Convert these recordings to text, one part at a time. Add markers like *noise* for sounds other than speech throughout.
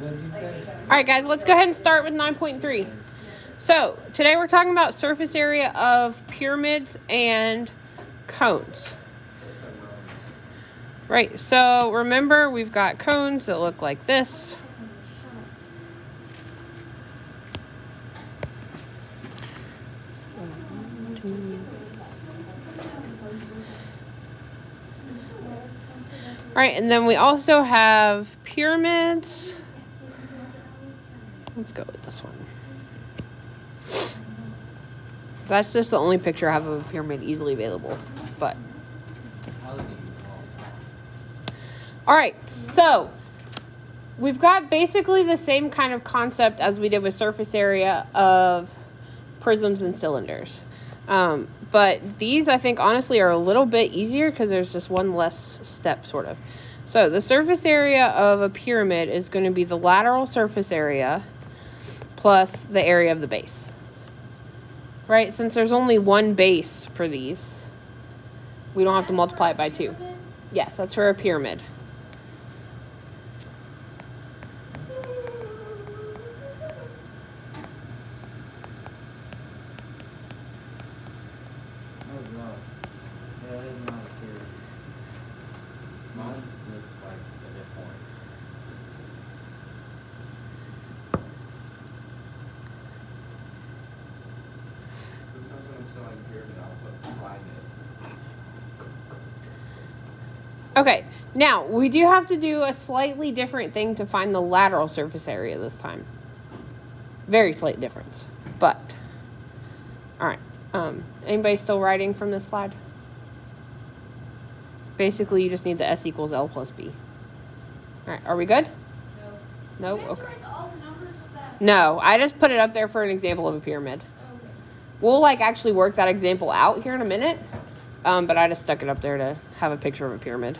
All right, guys, let's go ahead and start with 9.3. So, today we're talking about surface area of pyramids and cones. Right, so remember we've got cones that look like this. All right, and then we also have pyramids. Let's go with this one. That's just the only picture I have of a pyramid easily available. But all right, so we've got basically the same kind of concept as we did with surface area of prisms and cylinders. Um, but these, I think, honestly, are a little bit easier because there's just one less step, sort of. So the surface area of a pyramid is going to be the lateral surface area plus the area of the base. Right? Since there's only one base for these, we don't have to multiply it by two. Yes, that's for a pyramid. Okay, now we do have to do a slightly different thing to find the lateral surface area this time. Very slight difference, but all right. Um, anybody still writing from this slide? Basically, you just need the S equals L plus B. All right, are we good? No. No? Okay. No, I just put it up there for an example of a pyramid. We'll like actually work that example out here in a minute. Um, but I just stuck it up there to have a picture of a pyramid.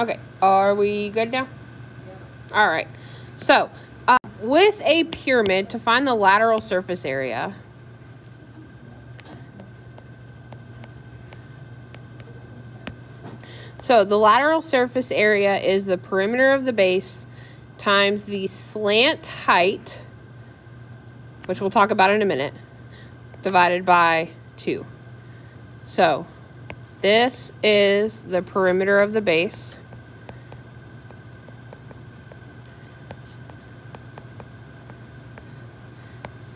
Okay, are we good now? Yeah. All right. So, uh, with a pyramid, to find the lateral surface area, So the lateral surface area is the perimeter of the base times the slant height, which we'll talk about in a minute, divided by 2. So this is the perimeter of the base.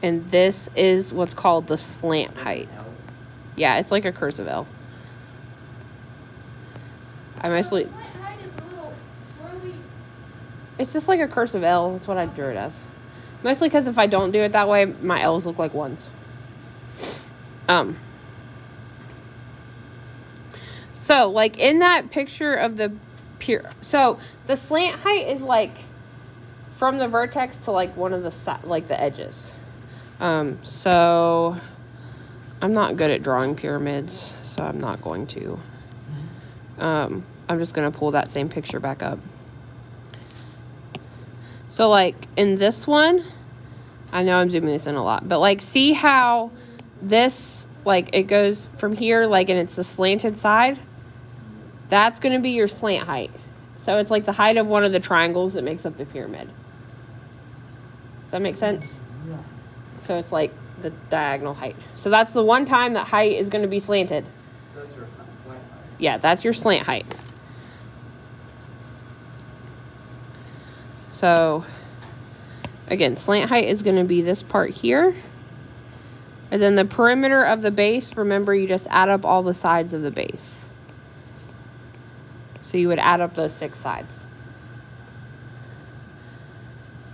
And this is what's called the slant height. Yeah, it's like a cursive L. I mostly. It's just like a cursive L. That's what I drew it as. Mostly because if I don't do it that way, my L's look like ones. Um. So, like in that picture of the pure, so the slant height is like from the vertex to like one of the like the edges. Um. So, I'm not good at drawing pyramids, so I'm not going to. Um, I'm just going to pull that same picture back up. So like in this one, I know I'm zooming this in a lot, but like see how this, like it goes from here, like and it's the slanted side? That's going to be your slant height. So it's like the height of one of the triangles that makes up the pyramid. Does that make sense? Yeah. So it's like the diagonal height. So that's the one time that height is going to be slanted. That's your slant height. Yeah, that's your slant height. So again, slant height is going to be this part here. And then the perimeter of the base, remember you just add up all the sides of the base. So you would add up those six sides.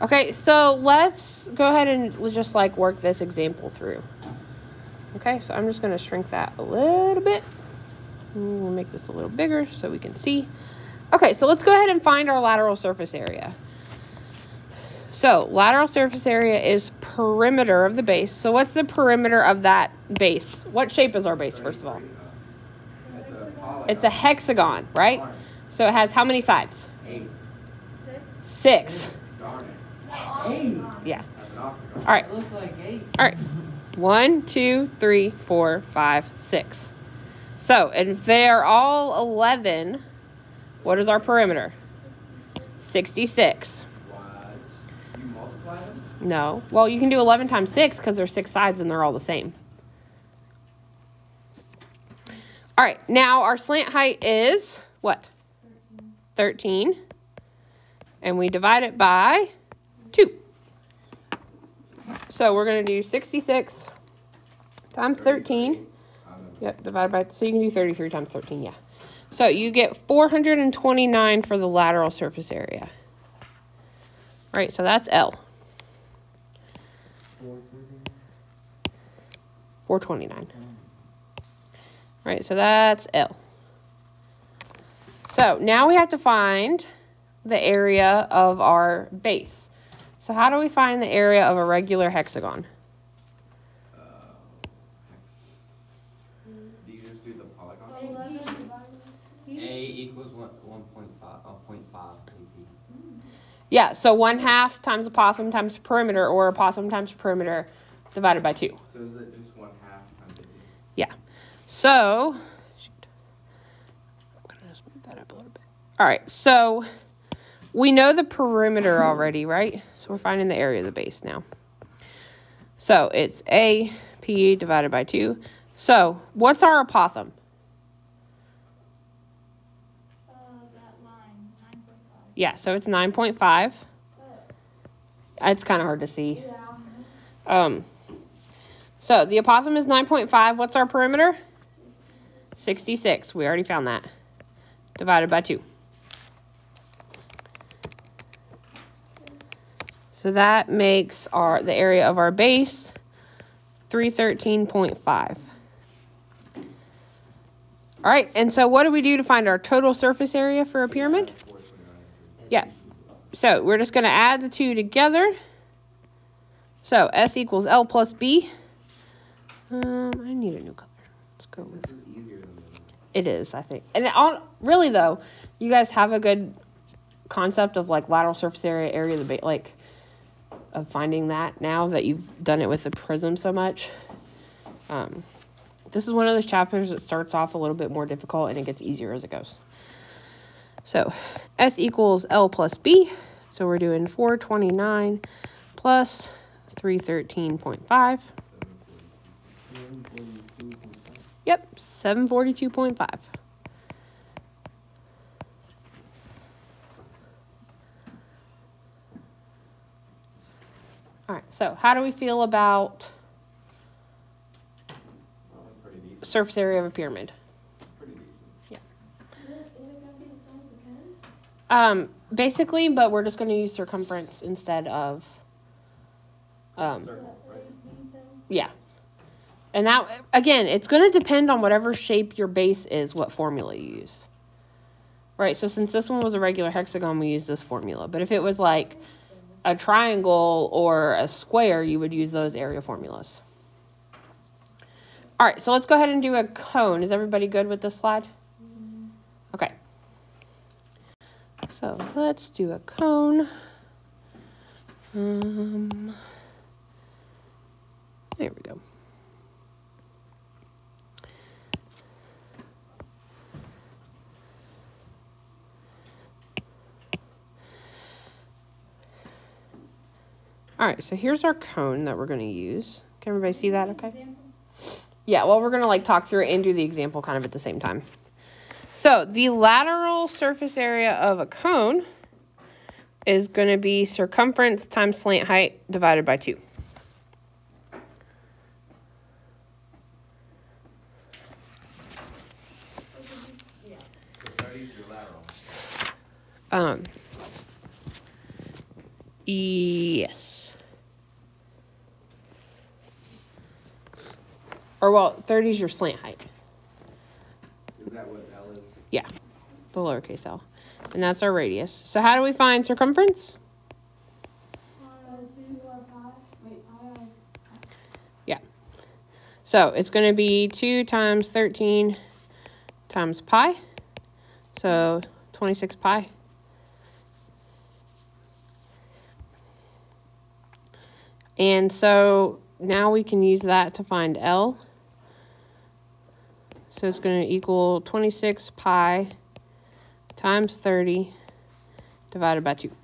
Okay, so let's go ahead and just like work this example through. Okay, so I'm just going to shrink that a little bit. We'll make this a little bigger so we can see. Okay, so let's go ahead and find our lateral surface area. So lateral surface area is perimeter of the base. So what's the perimeter of that base? What shape is our base, first of all? It's a hexagon, right? So it has how many sides? Eight. Six. Eight. Yeah. All right. All right. One, two, three, four, five, six. So, and if they are all 11, what is our perimeter? 66. What? You multiply them? No. Well, you can do 11 times 6 because there's six sides and they're all the same. All right. Now, our slant height is what? 13. And we divide it by 2. So we're going to do 66 times 13. I don't know. Yep, divided by, so you can do 33 times 13, yeah. So you get 429 for the lateral surface area. Right, so that's L. 429. Right, so that's L. So now we have to find the area of our base. So how do we find the area of a regular hexagon? Uh, do you just do the polygon? A equals one, one point five, uh, point five Yeah, so one half times apothem times perimeter or apothem times perimeter divided by two. So is it just one half times eight? Yeah. So, shoot. I'm going to just move that up a little bit. All right, so we know the perimeter *laughs* already, right? So we're finding the area of the base now. So it's A P divided by 2. So what's our apothem? Uh, line, nine point five. Yeah, so it's 9.5. It's kind of hard to see. Yeah. Um, so the apothem is 9.5. What's our perimeter? 66. We already found that. Divided by 2. So that makes our the area of our base 313.5. All right, and so what do we do to find our total surface area for a pyramid? Yeah. So we're just going to add the two together. So S equals L plus B. Um, I need a new color. Let's go with This is easier than the it is, I think. And on really though, you guys have a good concept of like lateral surface area, area of the base, like of finding that now that you've done it with the prism so much. Um, this is one of those chapters that starts off a little bit more difficult and it gets easier as it goes. So S equals L plus B. So we're doing 429 plus 313.5. Yep, 742.5. All right, so how do we feel about That one's pretty decent. surface area of a pyramid? Pretty decent. Is it gonna be the same for Um, basically, but we're just going to use circumference instead of, um, Circle, right? yeah. And that, again, it's going to depend on whatever shape your base is, what formula you use. Right, so since this one was a regular hexagon, we use this formula. But if it was like a triangle or a square, you would use those area formulas. All right, so let's go ahead and do a cone. Is everybody good with this slide? Okay. So let's do a cone. Um, there we go. All right, so here's our cone that we're going to use. Can everybody see that okay? Yeah, well, we're going to like talk through it and do the example kind of at the same time. So the lateral surface area of a cone is going to be circumference times slant height divided by 2. So thirty is your lateral. Um, yes. Or, well, 30 is your slant height. Is that what L is? Yeah, the lowercase l. And that's our radius. So how do we find circumference? Two, five, wait, I, So it's going to be 2 times 13 times pi. So 26 pi. And so now we can use that to find L. So it's going to equal 26 pi times 30 divided by 2. Do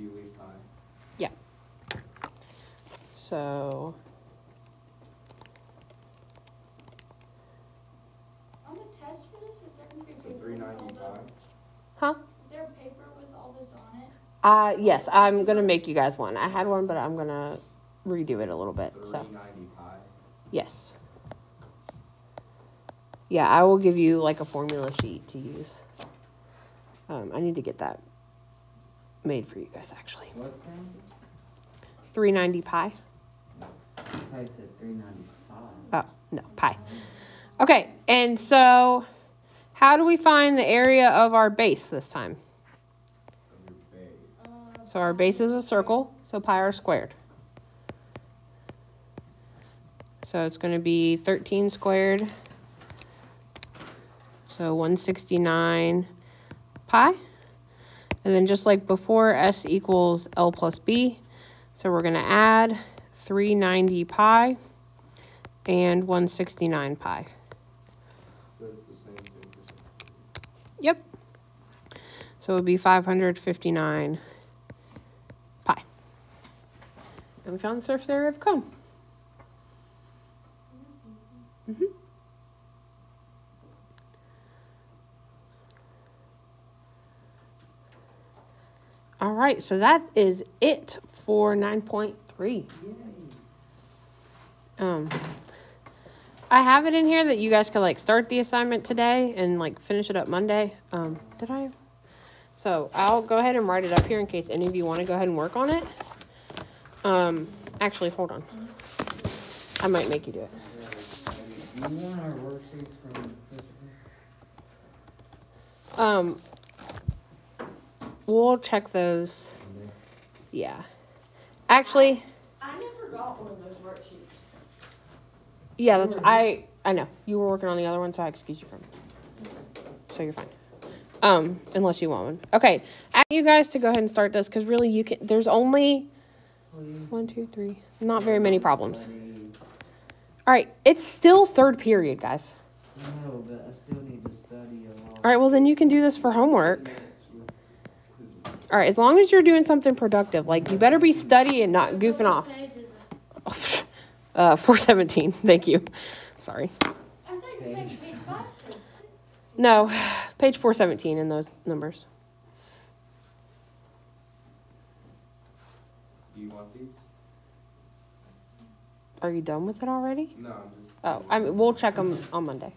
you leave pi? So On the test for this, is there gonna be a So paper three with all the, Huh? is there a paper with all this on it? Uh, yes, I'm gonna make you guys one. I had one, but I'm gonna redo it a little bit. So ninety yes, yeah, I will give you like a formula sheet to use. Um, I need to get that made for you guys actually. What's? Three ninety pi. I said three ninety-five. Oh no, pi. Okay, and so how do we find the area of our base this time? Of your base. So our base is a circle, so pi r squared. So it's going to be 13 squared. So 169 pi. And then just like before, s equals L plus B. So we're going to add 390 pi and 169 pi. So it's the same thing for some. Yep. So it would be 559 pi. And we found the surface area of cone. Easy. hmm All right, so that is it for 9.3. Um, I have it in here that you guys could like start the assignment today and like finish it up Monday. Um, did I? So I'll go ahead and write it up here in case any of you want to go ahead and work on it. Um, actually, hold on. I might make you do it. Do you want our worksheets from physical? Um, we'll check those. Yeah. Actually, I never got one of those worksheets. yeah, that's I. I know you were working on the other one, so I excuse you from. it. So you're fine. Um, unless you want one. Okay, I want you guys to go ahead and start this because really you can. There's only one, two, three. Not very many problems. All right, it's still third period, guys. I know, but I still need to study a lot. All right, well then you can do this for homework. All right, as long as you're doing something productive, like you better be studying, not goofing off. What page is it? Uh, 417. *laughs* Thank you. Sorry. I thought you were saying page five. please. No, *sighs* page 417 in those numbers. Do you want these? Are you done with it already? No, I'm just. Oh, I mean, we'll check them on Monday.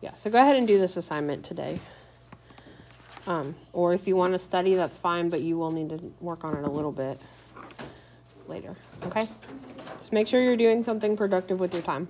Yeah, so go ahead and do this assignment today. Um, or if you want to study, that's fine, but you will need to work on it a little bit later. Okay? Just make sure you're doing something productive with your time.